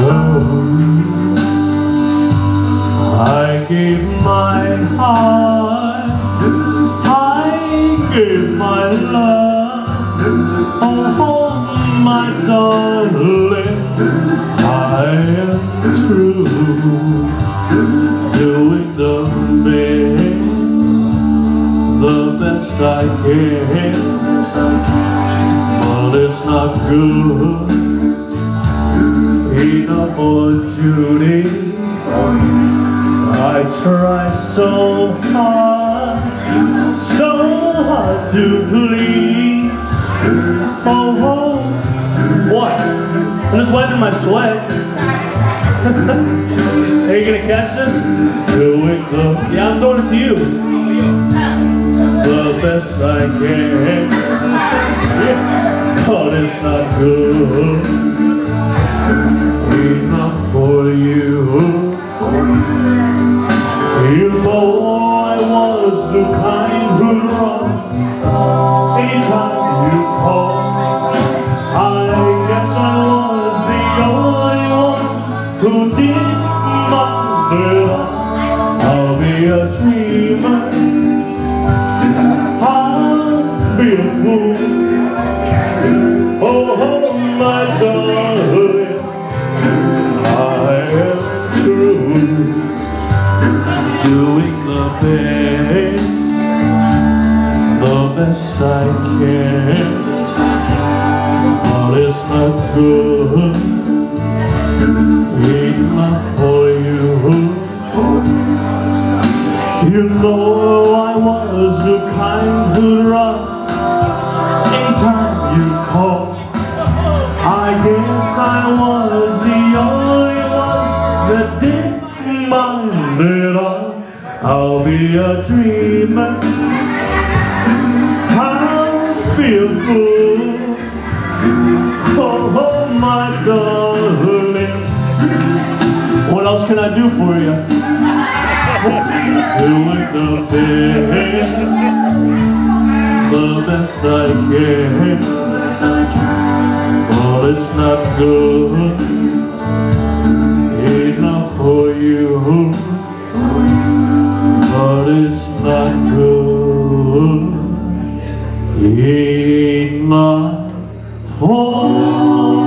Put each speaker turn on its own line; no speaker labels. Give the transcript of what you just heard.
I gave my heart, I gave my love, oh my darling, I am true, doing the best, the best I can, but it's not good for Judy. I try so hard, so hard to please. Oh, oh. what? I'm just wiping my sweat. Are you gonna catch this? Yeah, I'm throwing it to you. The best I can. Yeah. Oh, but it's not good enough for you. You know I was the kind who run anytime you call. I guess I was the only one who did my best. I'll be a dreamer. I'll be a fool. Oh, oh my darling, the best, the best I can. But it's not good enough for you. You know I was the kind who'd run anytime you called. I guess I was the only one that didn't mind. I'll be a dreamer. I'll be a fool. Oh, oh, my darling. What else can I do for you? Doing the best, the best I can. But it's not good in my heart.